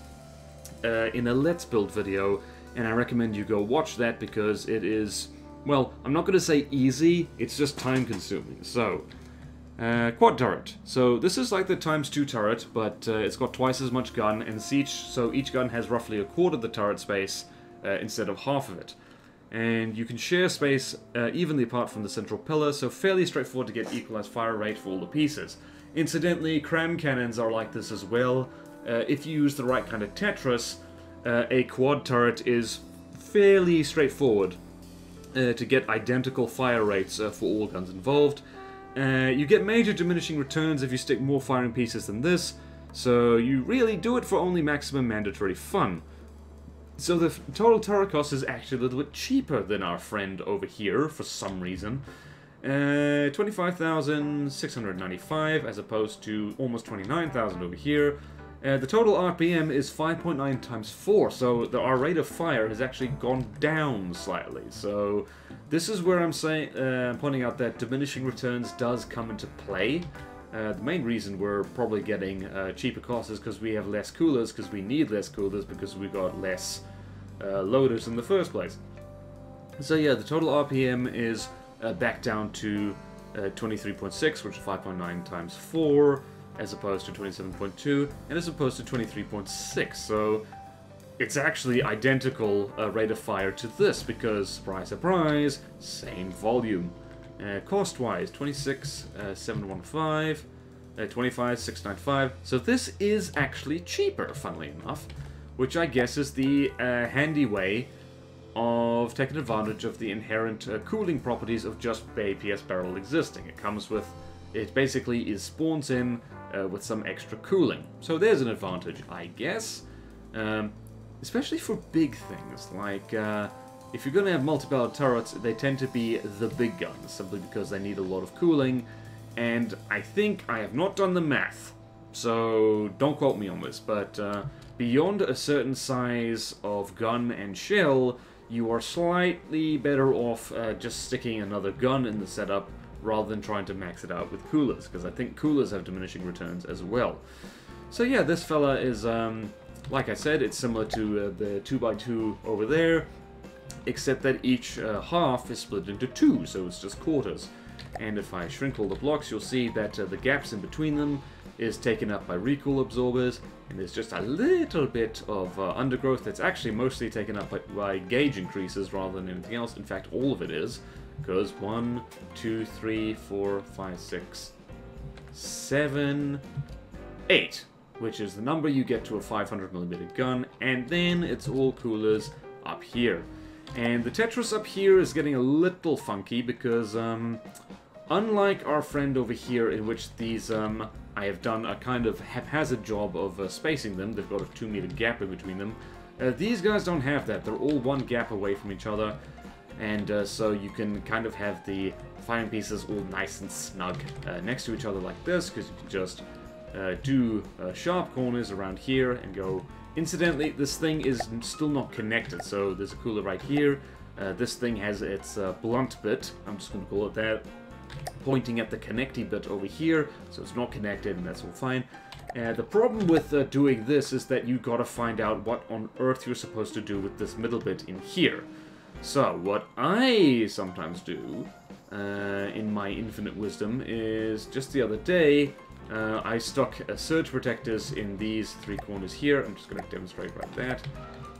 uh, in a Let's Build video, and I recommend you go watch that because it is, well, I'm not going to say easy, it's just time consuming. So, uh, quad turret. So this is like the times 2 turret, but uh, it's got twice as much gun, and each, so each gun has roughly a quarter of the turret space uh, instead of half of it. And you can share space uh, evenly apart from the central pillar, so fairly straightforward to get equalized fire rate for all the pieces. Incidentally, cram cannons are like this as well. Uh, if you use the right kind of Tetris, uh, a quad turret is fairly straightforward to get identical fire rates for all guns involved. Uh, you get major diminishing returns if you stick more firing pieces than this, so you really do it for only maximum mandatory fun. So the total turret cost is actually a little bit cheaper than our friend over here, for some reason. Uh, 25,695 as opposed to almost 29,000 over here. Uh, the total RPM is 5.9 times 4, so the, our rate of fire has actually gone down slightly. So this is where I'm saying, uh, pointing out that diminishing returns does come into play. Uh, the main reason we're probably getting uh, cheaper costs is because we have less coolers, because we need less coolers, because we got less uh, loaders in the first place. So yeah, the total RPM is uh, back down to 23.6, which is 5.9 times 4 as opposed to 27.2 and as opposed to 23.6 so it's actually identical uh, rate of fire to this because, surprise, surprise, same volume. Uh, Cost-wise, 26, uh, 715, uh, 25, 695. So this is actually cheaper, funnily enough, which I guess is the uh, handy way of taking advantage of the inherent uh, cooling properties of just APS barrel existing. It comes with, it basically is spawns in uh, with some extra cooling. So there's an advantage, I guess. Um, especially for big things, like uh, if you're going to have multi-barrel turrets, they tend to be the big guns, simply because they need a lot of cooling, and I think I have not done the math, so don't quote me on this, but uh, beyond a certain size of gun and shell, you are slightly better off uh, just sticking another gun in the setup rather than trying to max it out with coolers, because I think coolers have diminishing returns as well. So yeah, this fella is, um, like I said, it's similar to uh, the 2x2 over there, except that each uh, half is split into two, so it's just quarters. And if I shrink all the blocks, you'll see that uh, the gaps in between them is taken up by recoil absorbers, and there's just a little bit of uh, undergrowth that's actually mostly taken up by, by, gauge increases rather than anything else. In fact, all of it is, because one, two, three, four, five, six, seven, eight, which is the number you get to a 500mm gun, and then it's all coolers up here. And the Tetris up here is getting a little funky because, um, unlike our friend over here in which these um, I have done a kind of haphazard job of uh, spacing them. They've got a two meter gap in between them. Uh, these guys don't have that. They're all one gap away from each other. And uh, so you can kind of have the firing pieces all nice and snug uh, next to each other like this, because you can just uh, do uh, sharp corners around here and go... Incidentally, this thing is still not connected, so there's a cooler right here. this thing has its blunt bit, I'm just going to call it that, pointing at the connecting bit over here, so it's not connected and that's all fine. Uh, the problem with uh, doing this is that you gotta find out what on earth you're supposed to do with this middle bit in here. So, what I sometimes do, uh, in my infinite wisdom, is just the other day, uh, I stuck uh, surge protectors in these three corners here. I'm just gonna demonstrate right that.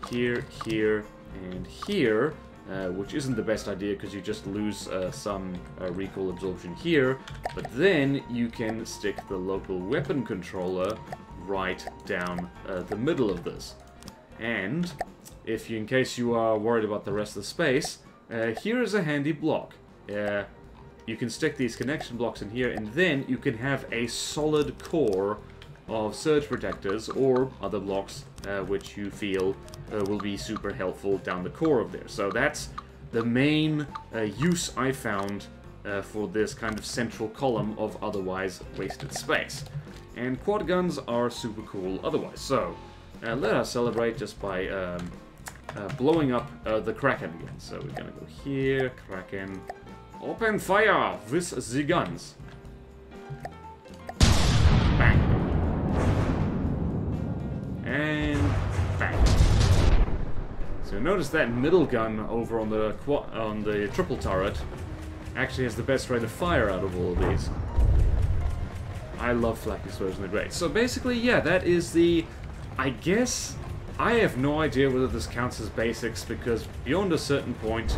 Here, here, and here. Uh, which isn't the best idea because you just lose uh, some uh, recoil absorption here, but then you can stick the local weapon controller right down uh, the middle of this. And, if you, in case you are worried about the rest of the space, uh, here is a handy block. you can stick these connection blocks in here, and then you can have a solid core of surge protectors or other blocks uh, which you feel uh, will be super helpful down the core of there. So that's the main uh, use I found uh, for this kind of central column of otherwise wasted space. And quad guns are super cool otherwise. So uh, let us celebrate just by um, uh, blowing up the Kraken again. So we're gonna go here, Kraken, open fire with the guns. Bang. And bang. So notice that middle gun over on the on the triple turret actually has the best rate of fire out of all of these. I love flak explosion, they're great. So basically, yeah, that is the... I guess... I have no idea whether this counts as basics, because beyond a certain point,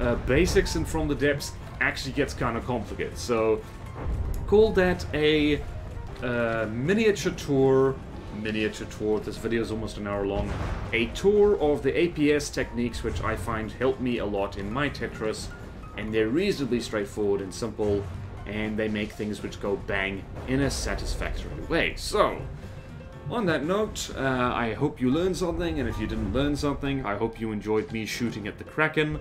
uh, basics and From the Depths actually gets kind of complicated. So, call that a uh, miniature tour miniature tour. This video is almost an hour long. A tour of the APS techniques which I find help me a lot in my Tetris. And they're reasonably straightforward and simple. And they make things which go bang in a satisfactory way. So, on that note, uh, I hope you learned something. And if you didn't learn something, I hope you enjoyed me shooting at the Kraken.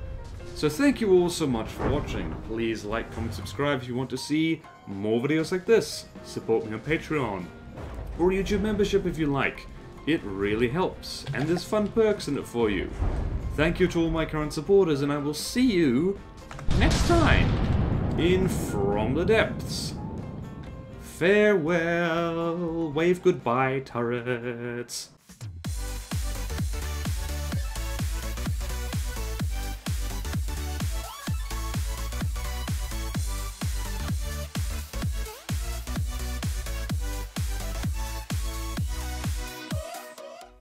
So thank you all so much for watching. Please like, comment, subscribe if you want to see more videos like this. Support me on Patreon or YouTube membership if you like. It really helps, and there's fun perks in it for you. Thank you to all my current supporters, and I will see you next time in From the Depths. Farewell, wave goodbye, turrets.